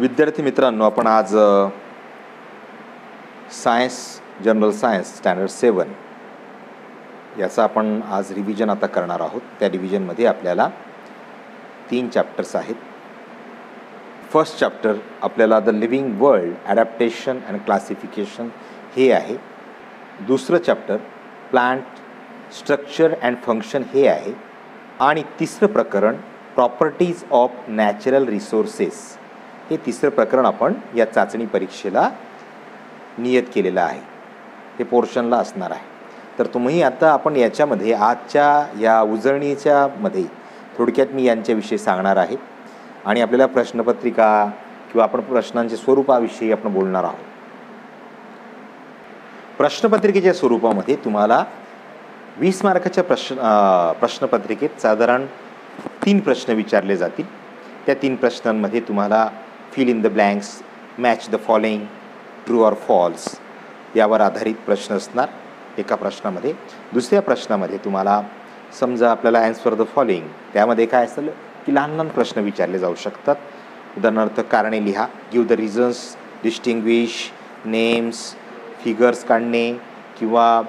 विद्यार्थी मित्रांनो आपण आज science general science standard seven याचा आपण आज रिव्हिजन आता करणार आहोत. त्या रिव्हिजनमध्ये आपल्याला तीन चॅप्टर्स आहेत. फर्स्ट चॅप्टर आपल्याला the living world adaptation and classification हे आहे. दुसरं chapter plant structure and function हे आहे. आणि तिसरं प्रकरण प्रॉपर्टीज ऑफ नॅचरल रिसोर्सेस हे तिसरं प्रकरण आपण या चाचणी परीक्षेला नियत केलेलं आहे. हे पोर्शनला असणार आहे. तर तुम्ही आता आपण याच्यामध्ये आजच्या या उजळणीच्या मध्ये थोडक्यात मी यांच्याविषयी सांगणार आहे. आणि आपल्याला प्रश्नपत्रिका किंवा आपण प्रश्नांच्या स्वरूपाविषयी आपण बोलणार आहोत. प्रश्नपत्रिकेच्या स्वरूपामध्ये तुम्हाला वीस मार्काच्या प्रश्न प्रश्नपत्रिकेत साधारण तीन प्रश्न विचारले जातील. त्या तीन प्रश्नांमध्ये तुम्हाला fill in the blanks match the following true or false यावर आधारित प्रश्न असणार एका प्रश्नामध्ये. दुसऱ्या प्रश्नामध्ये तुम्हाला समजा आपल्याला ॲन्सर द फॉलोइंग त्यामध्ये काय असेल की लहान लहान प्रश्न विचारले जाऊ शकतात. उदाहरणार्थ कारणे लिहा. Give the reasons distinguish names figures काढणे किंवा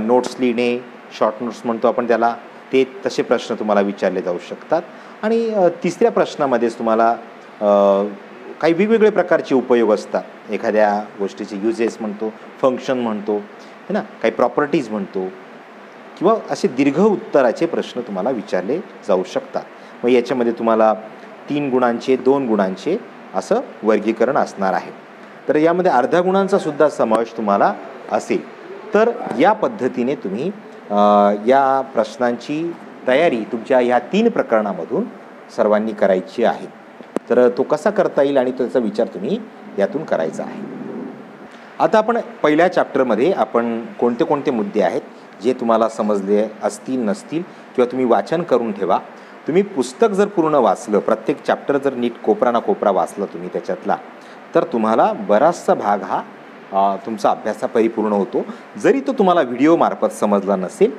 नोट्स लिहिणे शॉर्ट नोट्स म्हणतो आपण त्याला. ते तसे प्रश्न तुम्हाला विचारले जाऊ शकतात. आणि तिसऱ्या प्रश्नामध्येच तुम्हाला काही वेगवेगळे प्रकारचे उपयोग असतात. एखाद्या गोष्टीचे युजेस म्हणतो फंक्शन म्हणतो है ना? काही प्रॉपर्टीज म्हणतो किंवा असे दीर्घ उत्तराचे प्रश्न तुम्हाला विचारले जाऊ शकतात. मग याच्यामध्ये तुम्हाला तीन गुणांचे दोन गुणांचे असं वर्गीकरण असणार आहे. तर यामध्ये अर्ध्या गुणांचा सुद्धा समावेश तुम्हाला असेल. तर या पद्धतीने तुम्ही या प्रश्नांची तयारी तुमच्या ह्या तीन प्रकरणामधून सर्वांनी करायची आहे. तर तो कसा करता येईल आणि त्याचा विचार तुम्ही यातून करायचा आहे. आता आपण पहिल्या चॅप्टरमध्ये आपण कोणते कोणते मुद्दे आहेत जे तुम्हाला समजले असतील नसतील किंवा तुम्ही वाचन करून ठेवा. तुम्ही पुस्तक जर पूर्ण वाचलं प्रत्येक चॅप्टर जर नीट कोपरा ना कोपरा वाचलं तुम्ही त्याच्यातला तर तुम्हाला बराचसा भाग हा तुमचा अभ्यासा परिपूर्ण होतो. जरी तो तुम्हाला व्हिडिओमार्फत समजला नसेल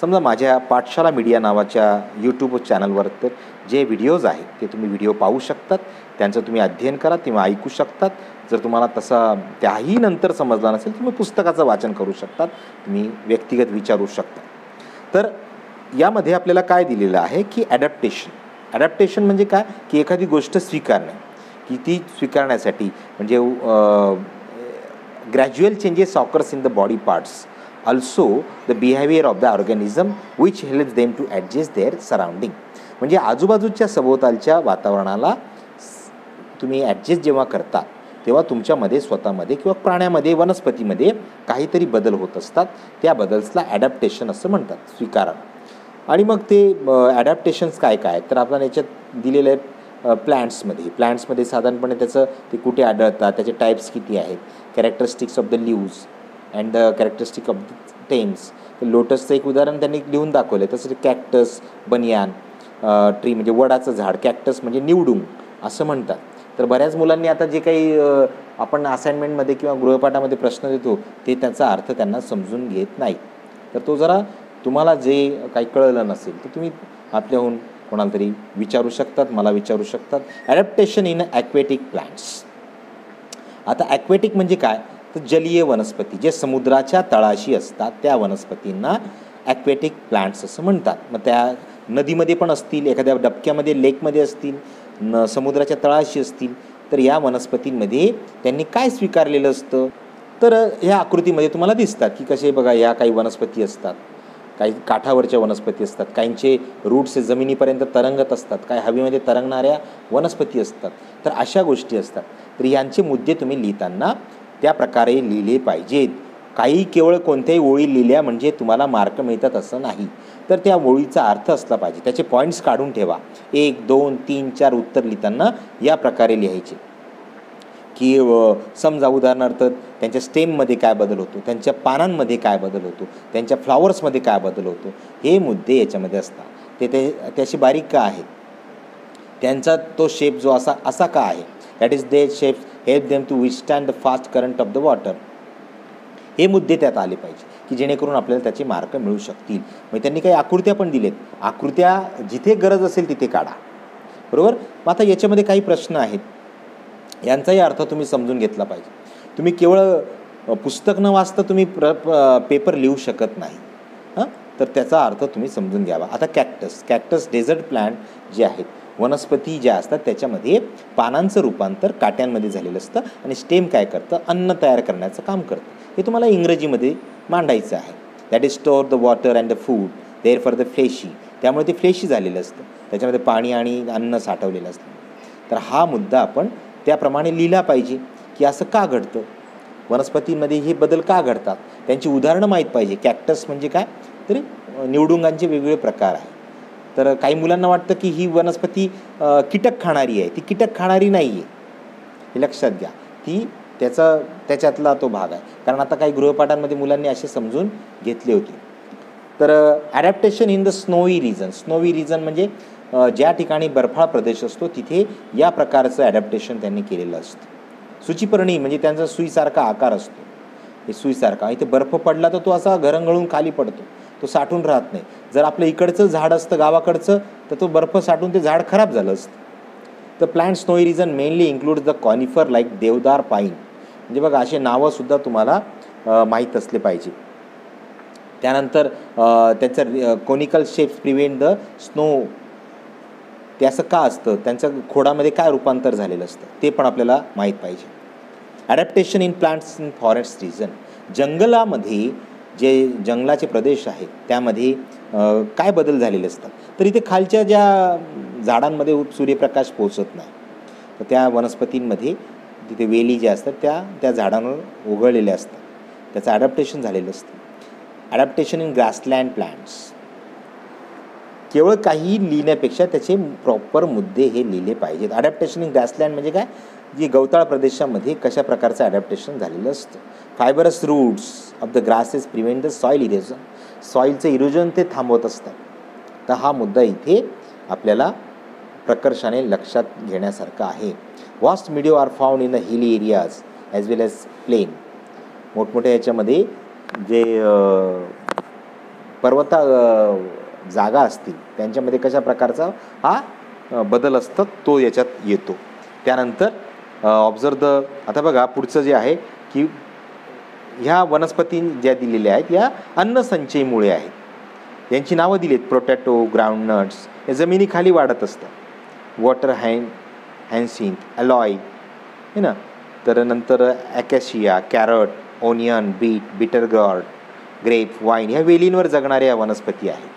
समजा माझ्या पाठशाला मीडिया नावाच्या यूट्यूब चॅनलवर तर जे व्हिडिओज आहेत ते तुम्ही व्हिडिओ पाहू शकतात. त्यांचं तुम्ही अध्ययन करा किंवा ऐकू शकतात. जर तुम्हाला तसा त्याही नंतर समजला नसेल तुम्ही पुस्तकाचं वाचन करू शकतात. तुम्ही व्यक्तिगत विचारू शकता. तर यामध्ये आपल्याला काय दिलेलं आहे की ॲडॅप्टेशन ॲडॅप्टेशन म्हणजे काय? की एखादी गोष्ट स्वीकारणे. की ती स्वीकारण्यासाठी म्हणजे gradual changes occurs in the body parts also the behaviour of the organism which help them to adjust their surrounding म्हणजे आजूबाजूच्या सभोवतालच्या वातावरणाला तुम्ही ॲडजस्ट जेव्हा करता तेव्हा तुमच्यामध्ये स्वतःमध्ये किंवा प्राण्यामध्ये वनस्पतीमध्ये काहीतरी बदल होत असतात. त्या बदल्सला ॲडॅप्टेशन असं म्हणतात स्वीकारण आणि मग ते ॲडॅप्टेशन्स काय काय तर आपण याच्यात दिलेले आहेत प्लॅन्ट्समध्ये प्लॅन्ट्समध्ये साधारणपणे त्याचं ते कुठे आढळतात? त्याचे टाईप्स किती आहेत? Characteristics of the leaves and the characteristic of the stems लोटसचं एक उदाहरण त्यांनी लिहून दाखवलं आहे तसं कॅक्टस बनियान ट्री म्हणजे वडाचं झाड. कॅक्टस म्हणजे निवडून असं म्हणतात. तर बऱ्याच मुलांनी आता जे काही आपण असाइनमेंटमध्ये किंवा गृहपाठामध्ये प्रश्न देतो ते त्याचा अर्थ त्यांना समजून घेत नाही. तर तो जरा तुम्हाला जे काही कळलं नसेल तर तुम्ही आपल्याहून कोणाला तरी विचारू शकतात मला विचारू शकतात. ॲडॅप्टेशन इन ॲक्वेटिक प्लांट्स आता ॲक्वेटिक म्हणजे काय? तर जलीय वनस्पती जे समुद्राच्या तळाशी असतात त्या वनस्पतींना ॲक्वेटिक प्लांट्स असं म्हणतात. मग त्या नदीमध्ये पण असतील एखाद्या डबक्यामध्ये लेकमध्ये असतील न समुद्राच्या तळाशी असतील तर या वनस्पतींमध्ये त्यांनी काय स्वीकारलेलं असतं? तर ह्या आकृतीमध्ये तुम्हाला दिसतात की कसे बघा या काही वनस्पती असतात. काही काठावरच्या वनस्पती असतात. काहींचे रूट्स जमिनीपर्यंत तरंगत असतात. काही हवेमध्ये तरंगणाऱ्या वनस्पती असतात. तर अशा गोष्टी असतात. तर यांचे मुद्दे तुम्ही लिहिताना त्या प्रकारे लिहिले पाहिजेत. काही केवळ कोणत्याही ओळी लिहिल्या म्हणजे तुम्हाला मार्क मिळतात असं नाही. तर त्या ओळीचा अर्थ असला पाहिजे. त्याचे पॉईंट्स काढून ठेवा. एक दोन तीन चार उत्तर लिहिताना या प्रकारे लिहायचे. की समजा उदाहरणार्थ त्यांच्या स्टेममध्ये काय बदल होतो? त्यांच्या पानांमध्ये काय बदल होतो? त्यांच्या फ्लॉवर्समध्ये काय बदल होतो? हे मुद्दे याच्यामध्ये असतात. ते ते त्याशी बारीक का आहेत? त्यांचा तो शेप जो असा असा का आहे? That is they shape help them to विस्टँड the fast current of the water हे मुद्दे त्यात आले पाहिजे की जेणेकरून आपल्याला त्याचे मार्क मिळू शकतील. मग त्यांनी काही आकृत्या पण दिलेत. आकृत्या जिथे गरज असेल तिथे काढा. बरोबर? मग आता याच्यामध्ये काही प्रश्न आहेत. यांचाही अर्थ तुम्ही समजून घेतला पाहिजे. तुम्ही केवळ पुस्तक न वाचता तुम्ही प्र पेपर लिहू शकत नाही. हां? तर त्याचा अर्थ तुम्ही समजून घ्यावा. आता कॅक्टस. कॅक्टस डेझर्ट प्लांट जे आहेत वनस्पती ज्या असतात त्याच्यामध्ये पानांचं रूपांतर काट्यांमध्ये झालेलं असतं आणि स्टेम काय करतं? अन्न तयार करण्याचं काम करतं. हे तुम्हाला इंग्रजीमध्ये मांडायचं आहे. That is store the water and the food there for the fleshy त्यामुळे ते फ्लेशी झालेलं असतं. त्याच्यामध्ये पाणी आणि अन्न साठवलेलं असतं. तर हा मुद्दा आपण त्याप्रमाणे लिहिला पाहिजे की असं का घडतं? वनस्पतींमध्ये हे बदल का घडतात? त्यांची उदाहरणं माहीत पाहिजे. कॅक्टस म्हणजे काय? तरी निवडुंगांचे वेगवेगळे प्रकार आहेत. तर काही मुलांना वाटतं की ही वनस्पती कीटक खाणारी आहे. ती कीटक खाणारी नाही आहे हे लक्षात घ्या. ती त्याचा त्याच्यातला तो भाग आहे. कारण आता काही गृहपाठांमध्ये मुलांनी असे समजून घेतले होते. तर adaptation in the snowy region snowy region म्हणजे ज्या ठिकाणी बर्फाळ प्रदेश असतो तिथे या प्रकारचं ॲडॅप्टेशन त्यांनी केलेलं असतं. सुचीपर्णी म्हणजे त्यांचा सुईसारखा आकार असतो. हे सुईसारखा. इथे बर्फ पडला तर तो असा घरंगळून खाली पडतो. तो साठून राहत नाही. जर आपलं इकडचं झाड असतं गावाकडचं तर तो बर्फ साठून ते झाड खराब झालं असतं. तर plant snowy region mainly include the conifer like deodar pine म्हणजे बघा असे नावंसुद्धा तुम्हाला माहीत असले पाहिजे. त्यानंतर त्याचं conical shapes prevent the snow ते असं का असतं? त्यांचं खोडामध्ये काय रूपांतर झालेलं असतं? ते पण आपल्याला माहीत पाहिजे. Adaptation in plants in forest region जंगलामध्ये जे जंगलाचे प्रदेश आहेत त्यामध्ये काय बदल झालेले असतात? तर इथे खालच्या ज्या झाडांमध्ये सूर्यप्रकाश पोचत नाही तर त्या वनस्पतींमध्ये तिथे वेली ज्या असतात त्या त्या झाडांवर उगळलेल्या असतात. त्याचं ॲडॅप्टेशन झालेलं असतं. ॲडॅप्टेशन इन ग्रासलँड प्लांट्स केवळ काही लिहिण्यापेक्षा त्याचे प्रॉपर मुद्दे हे लिहिले पाहिजेत. ॲडॅप्टेशन इन ग्रासलँड म्हणजे काय? जी गवताळ प्रदेशामध्ये कशा प्रकारचं ॲडॅप्टेशन झालेलं असतं? Fibrous roots of the grasses prevent the soil erosion सॉईलचं erosion ते थांबवत असतात. तर हा मुद्दा इथे आपल्याला प्रकर्षाने लक्षात घेण्यासारखा आहे. Vast meadows are found in the hilly areas as well as plain मोठमोठ्या याच्यामध्ये जे पर्वता जागा असतील त्यांच्यामध्ये कशा प्रकारचा हा बदल असतात तो याच्यात येतो. त्यानंतर ऑब्झर्व द आता बघा पुढचं जे आहे की ह्या वनस्पती ज्या दिलेल्या आहेत या अन्नसंचयीमुळे आहेत. यांची नावं दिली आहेत प्रोटॅटो ग्राउंडनट्स हे जमिनीखाली वाढत असतात. वॉटर हँड हॅन्सिंथ अलॉय है ना? तर नंतर acacia carrot onion beet bitter gourd grape vine ह्या वेलींवर जगणाऱ्या वनस्पती आहेत.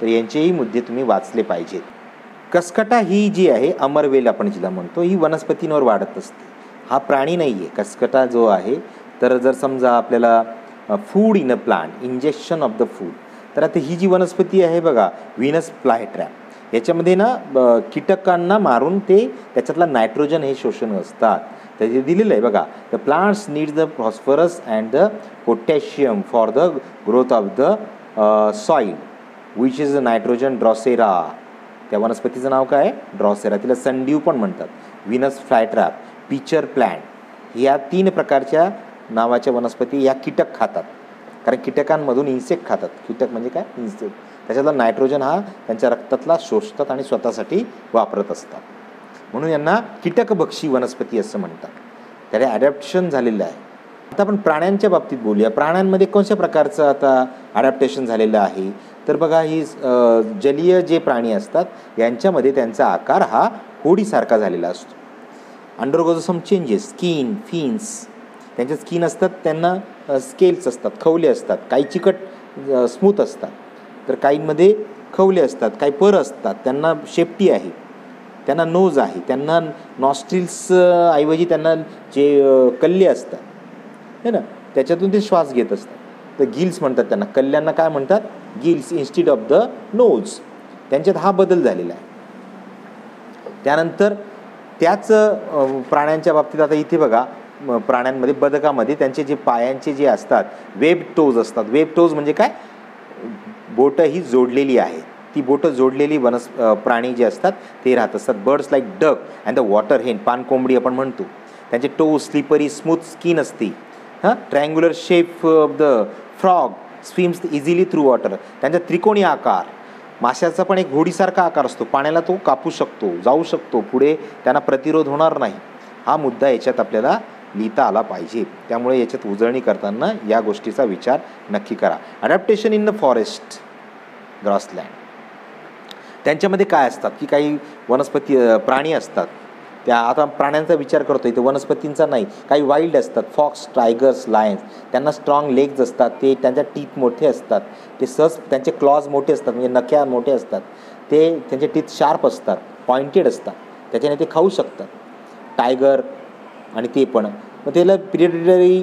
तर यांचेही मुद्दे तुम्ही वाचले पाहिजेत. कसकटा ही जी आहे अमरवेल आपण जिला म्हणतो ही वनस्पतींवर वाढत असते. हा प्राणी नाही आहे कसकटा जो आहे तर जर समजा आपल्याला food in a plant injection of the food तर आता ही जी वनस्पती आहे बघा विनस प्लाय ट्रॅप याच्यामध्ये ना कीटकांना मारून ते त्याच्यातला नायट्रोजन हे शोषण असतात. तर दिलेलं आहे बघा the plants need the phosphorus and the potassium for the growth of the soil which is the nitrogen drosera त्या वनस्पतीचं नाव काय? आहे ड्रॉसेरा तिला संडीव पण म्हणतात. विनस फ्लायट्रॅप पिचर प्लॅन्ट या तीन प्रकारच्या नावाच्या वनस्पती या कीटक खातात. कारण कीटकांमधून इन्सेक्ट खातात. कीटक म्हणजे काय? इन्सेक्ट त्याच्यातला नायट्रोजन हा त्यांच्या रक्तातला शोषतात आणि स्वतःसाठी वापरत असतात. म्हणून यांना कीटकभक्षी वनस्पती असं म्हणतात. त्याने ॲडॅप्टेशन झालेलं आहे. आता आपण प्राण्यांच्या बाबतीत बोलूया. प्राण्यांमध्ये कोणत्या प्रकारचं आता ॲडॅप्टेशन झालेलं आहे? तर बघा ही जलीय जे प्राणी असतात यांच्यामध्ये त्यांचा आकार हा होडीसारखा झालेला असतो. Undergoes some changes skin fins त्यांच्या स्किन असतात त्यांना स्केल्स असतात खवले असतात काही चिकट स्मूथ असतात. तर काहींमध्ये खवले असतात काही पर असतात त्यांना शेपटी आहे त्यांना नोज आहे त्यांना नॉस्ट्रिल्स ऐवजी त्यांना जे कल्ले असतात है ना? त्याच्यातून ते श्वास घेत असतात. तर गिल्स म्हणतात त्यांना कल्ल्यांना काय म्हणतात? Gills instead of the nose त्यांच्यात हा बदल झालेला आहे. त्यानंतर त्याच प्राण्यांच्या बाबतीत आता इथे बघा प्राण्यांमध्ये बदकामध्ये त्यांचे जे पायांचे जे असतात वेब टोज असतात. वेब टोज म्हणजे काय? बोटं ही जोडलेली आहे ती बोटं जोडलेली वनस प्राणी जे असतात ते राहत असतात. Birds like duck and the water hen पानकोंबडी आपण म्हणतो. त्यांचे टो स्लिपरी स्मूथ स्किन असते. हां? Triangular shape of the frog swims easily through water त्यांचा त्रिकोणी आकार. माशाचा पण एक घोडीसारखा आकार असतो. पाण्याला तो कापू शकतो जाऊ शकतो. पुढे त्यांना प्रतिरोध होणार नाही. हा मुद्दा याच्यात आपल्याला लिहिता आला पाहिजे. त्यामुळे याच्यात उजळणी करताना या गोष्टीचा विचार नक्की करा. Adaptation in the forest grassland त्यांच्यामध्ये काय असतात? की काही वनस्पती प्राणी असतात. त्या आता प्राण्यांचा विचार करतो इथे वनस्पतींचा नाही काही वाईल्ड असतात फॉक्स टायगर्स लायन्स त्यांना स्ट्रॉंग लेग्स असतात ते त्यांच्या टीथ मोठे असतात ते सहज त्यांचे क्लॉज मोठे असतात म्हणजे नख्या मोठे असतात ते त्यांचे टीथ शार्प असतात पॉइंटेड असतात त्याच्याने ते खाऊ शकतात. टायगर आणि ते पण. मग त्याला पिरियडरी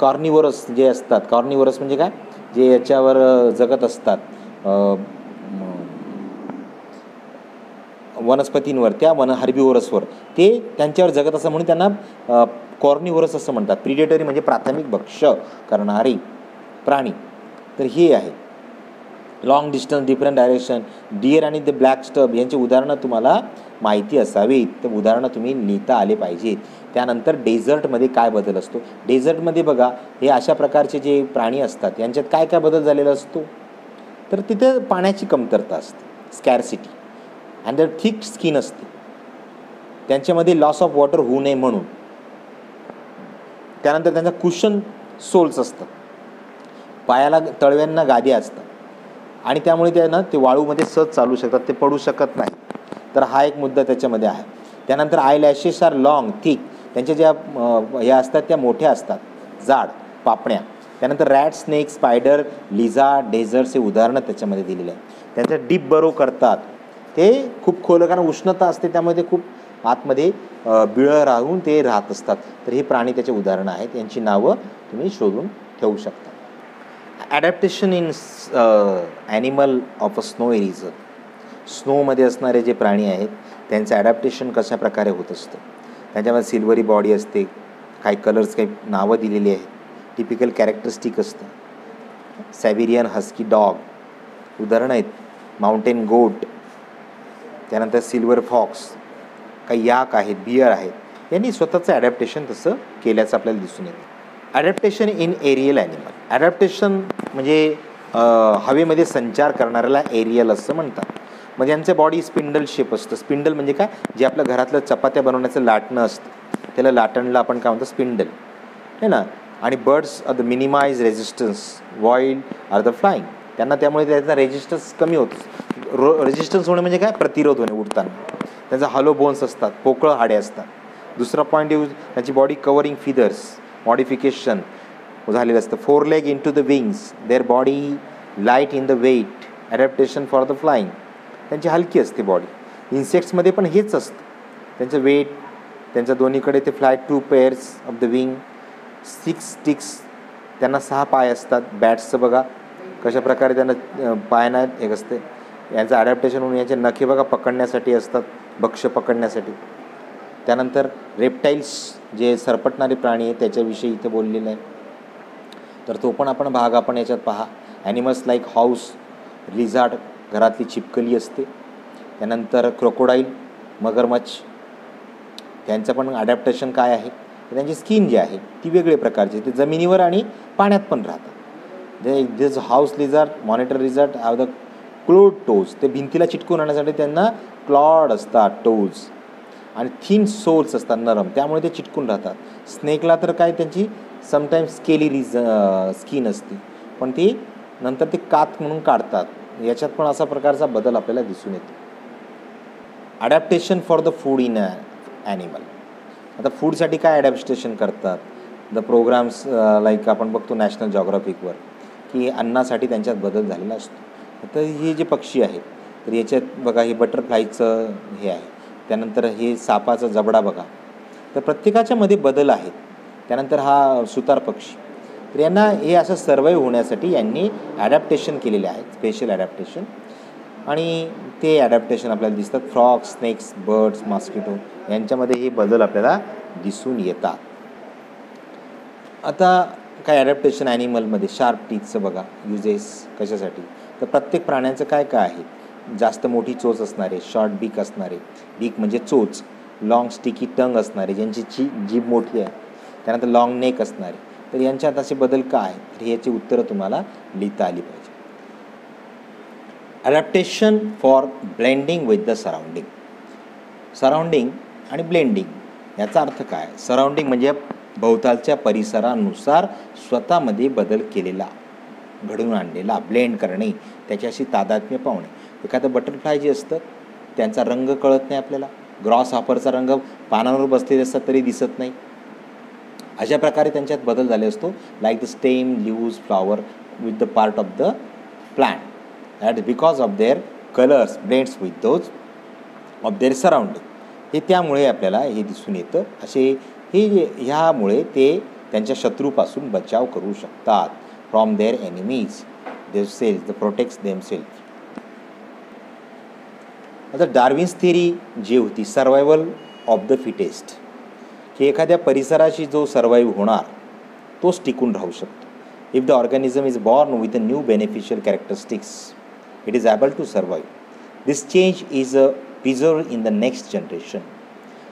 कॉर्निवरस जे असतात कॉर्निवरस म्हणजे काय? जे याच्यावर जगत असतात वनस्पतींवर त्या वन हर्बिओरसवर. ते त्यांच्यावर जगत असं म्हणून त्यांना कॉर्निवरस असं म्हणतात. प्रिडेटरी म्हणजे प्राथमिक भक्ष करणारी प्राणी. तर हे आहे. Long distance different direction deer आणि द ब्लॅक स्टब यांची उदाहरणं तुम्हाला माहिती असावीत. तर उदाहरणं तुम्ही लिहिता आले पाहिजेत. त्यानंतर डेझर्टमध्ये काय बदल असतो? डेझर्टमध्ये बघा हे अशा प्रकारचे जे प्राणी असतात यांच्यात काय काय बदल झालेला असतो? तर तिथे पाण्याची कमतरता असते. Scarcity and their thick skin असते. त्यांच्यामध्ये लॉस ऑफ वॉटर होऊ नये म्हणून. त्यानंतर त्यांचा कुशन सोल्स असतं पायाला तळव्यांना गादी असतात. आणि त्यामुळे त्यांना ते वाळूमध्ये सहज चालू शकतात ते पडू शकत नाही. तर हा एक मुद्दा त्याच्यामध्ये आहे. त्यानंतर eyelashes are long thick त्यांच्या ज्या ह्या असतात त्या मोठ्या असतात. जाड पापण्या. त्यानंतर rat snake spider lizard deserts हे उदाहरणं त्याच्यामध्ये दिलेले आहे त्यांचं डीप बरो करतात. ते खूप खोल कारण उष्णता असते त्यामुळे ते खूप आतमध्ये बिळं राहून ते राहत असतात. तर हे प्राणी त्याचे उदाहरणं आहेत. यांची नावं तुम्ही शोधून ठेवू शकता. Adaptation in animal of a snow region स्नोमध्ये असणारे जे प्राणी आहेत त्यांचं ॲडॅप्टेशन कशा प्रकारे होत असतं? त्यांच्यामध्ये सिल्वरी बॉडी असते काही कलर्स काही नावं दिलेली आहेत. टिपिकल कॅरेक्टरिस्टिक असतं. सॅबिरियन हस्की डॉग उदाहरणं आहेत. माउंटेन गोट त्यानंतर सिल्वर फॉक्स काही याक आहेत बियर आहेत यांनी स्वतःचं ॲडॅप्टेशन तसं केल्याचं आपल्याला दिसून येतं. Adaptation in aerial animal adaptation म्हणजे हवेमध्ये संचार करणाऱ्याला एरियल असं म्हणतात. मग यांचं बॉडी स्पिंडल शेप असतं. स्पिंडल म्हणजे काय? जे आपल्या घरातलं चपात्या बनवण्याचं लाटणं असतं. त्याला लाटणला आपण काय म्हणतो? स्पिंडल है ना? आणि birds are the minimize resistance wild are the flying त्यांना त्यामुळे त्याचा रेजिस्टन्स कमी होतो. रो रेजिस्टन्स होणे म्हणजे काय? प्रतिरोध होणे उडताना. त्यांचा हलो बोन्स असतात पोकळ हाडे असतात. दुसरा पॉईंट यूज त्यांची बॉडी कवरिंग फिदर्स मॉडिफिकेशन झालेलं असतं. Foreleg into the wings their body light in the weight adaptation for the flying त्यांची हलकी असते बॉडी इन्सेक्ट्समध्ये पण हेच असतं. त्यांचं वेट त्यांच्या दोन्हीकडे ते fly two pairs of the wing six sticks त्यांना सहा पाय असतात. बॅट्सचं बघा. कशा प्रकारे त्यांना पायना एक असते यांचं ॲडॅप्टेशन होऊन यांचे नखे बघा पकडण्यासाठी असतात भक्ष्य पकडण्यासाठी. त्यानंतर रेप्टाईल्स जे सरपटणारे प्राणी आहे त्याच्याविषयी इथे बोललेलं आहे. तर तो पण आपण भाग आपण याच्यात पहा. ॲनिमल्स लाईक हाऊस रिझार्ड घरातली चिपकली असते. त्यानंतर क्रोकोडाईल मगरमच्छ त्यांचं पण अडॅप्टेशन काय आहे? त्यांची स्किन जी आहे ती वेगळे प्रकारची ते जमिनीवर आणि पाण्यात पण राहतात. जे this house lizard monitor lizard have the clawed toes ते भिंतीला चिटकून आणण्यासाठी त्यांना क्लॉड असतात टोज आणि थीन सोल्स असतात नरम. त्यामुळे ते चिटकून राहतात. स्नेकला तर काय त्यांची समटाईम्स स्केली रिज स्किन असते. पण ती नंतर ते कात म्हणून काढतात. याच्यात पण असा प्रकारचा बदल आपल्याला दिसून येतो. Adaptation for the food in animal आता फूडसाठी काय ॲडॅप्टेशन करतात? द प्रोग्राम्स लाईक आपण बघतो नॅशनल जॉग्राफिकवर की अन्नासाठी त्यांच्यात बदल झालेला असतो. तर हे जे पक्षी आहेत तर याच्यात बघा हे बटरफ्लायचं हे आहे. त्यानंतर हे सापाचा जबडा बघा. तर प्रत्येकाच्यामध्ये बदल आहेत. त्यानंतर हा सुतार पक्षी. तर यांना हे असं सर्वाईव्ह होण्यासाठी यांनी ॲडॅप्टेशन केलेले आहेत. स्पेशल ॲडॅप्टेशन आणि ते ॲडॅप्टेशन आपल्याला दिसतात. फ्रॉग स्नेक्स बर्ड्स मॉस्किटो यांच्यामध्ये हे बदल आपल्याला दिसून येतात. आता काय ॲडॅप्टेशन ॲनिमलमध्ये शार्प टीथचं बघा युजेस कशासाठी? तर प्रत्येक प्राण्यांचं काय काय आहे? जास्त मोठी चोच असणारे शॉर्ट बीक असणारे बीक म्हणजे चोच लाँग स्टिकी टंग असणारे ज्यांची ची जीभ मोठी आहे त्यानंतर लाँग नेक असणारे तर यांच्यात असे बदल काय आहेत? तर याची उत्तरं तुम्हाला लिहिता आली पाहिजे. Adaptation for blending with the surrounding surrounding आणि ब्लेंडिंग याचा अर्थ काय? सराउंडिंग म्हणजे भोवतालच्या परिसरानुसार स्वतःमध्ये बदल केलेला घडून आणलेला ब्लेंड करणे त्याच्याशी तादात्म्य पाहुणे एखादं बटरफ्लाय जे असतं त्यांचा रंग कळत नाही आपल्याला. ग्रॉस हॉपरचा रंग पानांवर बसलेले असतात तरी दिसत नाही. अशा प्रकारे त्यांच्यात बदल झाले असतो. Like the stem lose flower with the part of the plant at because of their colours blends with those of their surrounding हे त्यामुळे आपल्याला हे दिसून येतं. असे हे ह्यामुळे ते त्यांच्या शत्रूपासून बचाव करू शकतात. From their enemies Dev cells the protects them self आता डार्विन्स थेरी जी होती सर्वायवल ऑफ द फिटेस्ट की एखाद्या परिसराशी जो सर्वाईव्ह होणार तोच टिकून राहू शकतो. If the organism is born with a new beneficial characteristics it is able to survive this change is a preserve in the next generation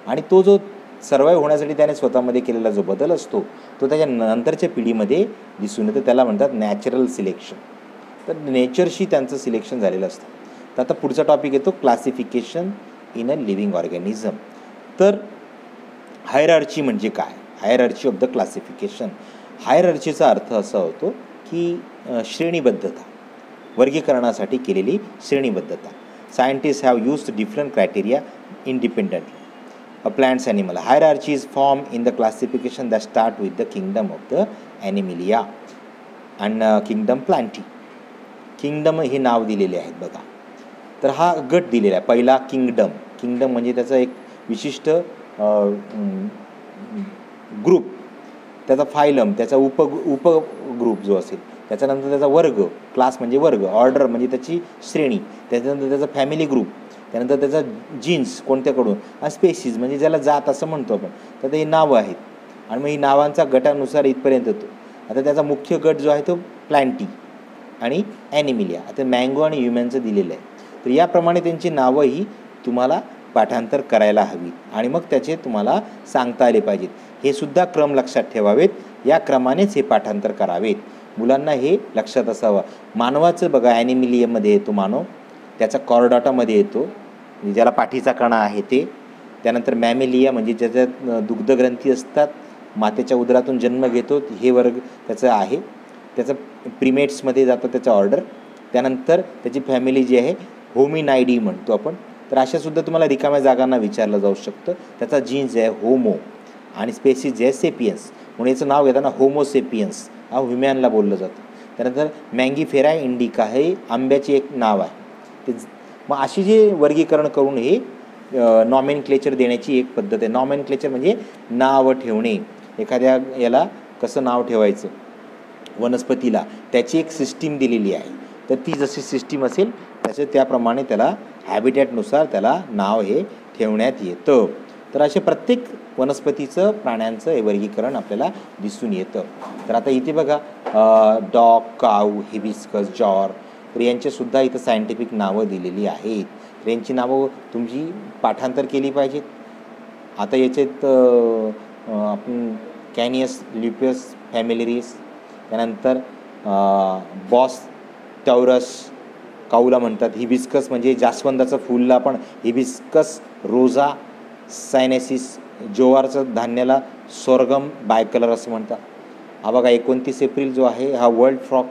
आणि तो जो सर्वाईव्ह होण्यासाठी त्याने स्वतःमध्ये केलेला जो बदल असतो तो त्याच्या नंतरच्या पिढीमध्ये दिसून येतो. त्याला म्हणतात नॅचरल सिलेक्शन तर नेचरशी त्यांचं सिलेक्शन झालेलं असतं. तर आता पुढचा टॉपिक येतो classification in a living organism तर हायरार्ची म्हणजे काय? हायरार्ची ऑफ द क्लासिफिकेशन हायरार्चीचा अर्थ असा होतो की श्रेणीबद्धता. वर्गीकरणासाठी केलेली श्रेणीबद्धता. Scientist have use different criteria independently plants animal hierarchy is form in the classification the start with the kingdom of the animalia and kingdom plantae kingdom हे नाव दिलेले आहेत बघा. तर हा गट दिलेला आहे पहिला किंगडम किंगडम म्हणजे त्याचा एक विशिष्ट ग्रुप त्याचा फायलम त्याचा उप उपग्रुप जो असेल त्याच्यानंतर त्याचा वर्ग क्लास म्हणजे वर्ग ऑर्डर म्हणजे त्याची श्रेणी त्याच्यानंतर त्याचा फॅमिली ग्रुप त्यानंतर त्याचा जीन्स कोणत्याकडून? स्पेसिस म्हणजे ज्याला जात असं म्हणतो आपण. तर ते नावं आहेत. आणि मग ही नावांचा गटानुसार इथपर्यंत येतो. आता त्याचा मुख्य गट जो आहे तो प्लॅन्टी आणि ॲनिमिलिया. आता मँगो आणि ह्युमॅनचं दिलेलं आहे. तर याप्रमाणे त्यांची नावंही तुम्हाला पाठांतर करायला हवी. आणि मग त्याचे तुम्हाला सांगता आले पाहिजेत. हे सुद्धा क्रम लक्षात ठेवावेत. या क्रमानेच हे पाठांतर करावेत. मुलांना हे लक्षात असावं. मानवाचं बघा ॲनिमिलियममध्ये येतो मानव. त्याचा कॉरडॉटामध्ये येतो. म्हणजे ज्याला पाठीचा कणा आहे ते. त्यानंतर मॅमेलिया म्हणजे ज्याच्यात दुग्धग्रंथी असतात मातेच्या उदरातून जन्म घेतो हे वर्ग त्याचं आहे. त्याचं प्रिमेट्समध्ये जातं त्याचं ऑर्डर. त्यानंतर त्याची फॅमिली जी आहे होमिनायडी म्हणतो आपण. तर अशासुद्धा तुम्हाला रिकाम्या जागांना विचारलं जाऊ शकतं. त्याचा जीन्स आहे होमो. आणि स्पेसिस जे आहे सेपियन्स. म्हणून याचं नाव घेताना होमोसेपियन्स हा ह्युमॅनला बोललं जातं. त्यानंतर मँगीफेरा इंडिका हे आंब्याचे एक नाव आहे. ते मग अशी जे वर्गीकरण करून हे नॉमेन क्लेचर देण्याची एक पद्धत आहे. नॉमेन क्लेचर म्हणजे नाव ठेवणे. एखाद्या याला कसं नाव ठेवायचं? वनस्पतीला. त्याची एक सिस्टीम दिलेली आहे. तर ती जशी सिस्टीम असेल त्याचे त्याप्रमाणे त्याला हॅबिटॅटनुसार त्याला नाव हे ठेवण्यात येतं. तर असे प्रत्येक वनस्पतीचं प्राण्यांचं हे वर्गीकरण आपल्याला दिसून येतं. तर आता इथे बघा डॉग काऊ हिबिस्कस जॉर तर यांचेसुद्धा इथं सायंटिफिक नावं दिलेली आहेत. तर यांची नावं तुमची पाठांतर केली पाहिजेत. आता याच्यात आपण कॅनियस ल्युपियस फॅमिलिरीस त्यानंतर बॉस टॉरस काऊला म्हणतात. हिबिस्कस म्हणजे जास्वंदाचं फुलला आपण हिबिस्कस रोजा सायनेसिस जोवारचं धान्याला स्वर्गम बायकलर असं म्हणतात. हा बघा एकोणतीस एप्रिल जो आहे हा वर्ल्ड फ्रॉक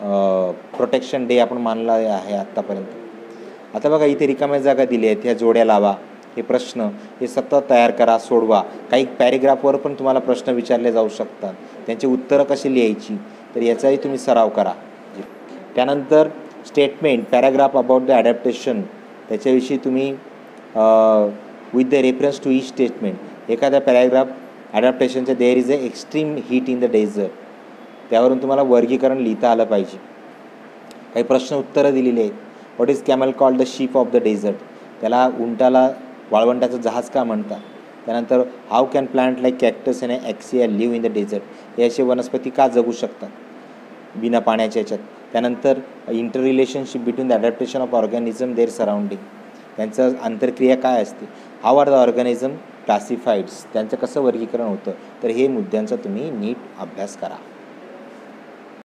प्रोटेक्शन डे आपण मानला आहे आत्तापर्यंत. आता बघा इथे रिकाम्या जागा दिल्या आहेत. ह्या जोड्या लावा. हे प्रश्न हे सतत तयार करा सोडवा. काही पॅरेग्राफवर पण तुम्हाला प्रश्न विचारले जाऊ शकतात. त्यांची उत्तरं कशी लिहायची? तर याचाही तुम्ही सराव करा. त्यानंतर statement paragraph about the adaptation त्याच्याविषयी तुम्ही with the reference to E statement एखाद्या paragraph ॲडॅप्टेशनच्या there is a extreme heat in the desert त्यावरून तुम्हाला वर्गीकरण लिहिता आलं पाहिजे. काही प्रश्न उत्तरं दिलेली आहेत. What is camel called the ship of the desert त्याला उंटाला वाळवंटाचं जहाज का म्हणतात? त्यानंतर how can plant like cactus and acacia live in the desert हे असे वनस्पती का जगू शकतात? बिना पाण्याच्या याच्यात. त्यानंतर inter relationship between the adaptation of organism their surrounding त्यांचं आंतरक्रिया काय असते? How are the organism classifieds त्यांचं कसं वर्गीकरण होतं? तर हे मुद्द्यांचा तुम्ही नीट अभ्यास करा.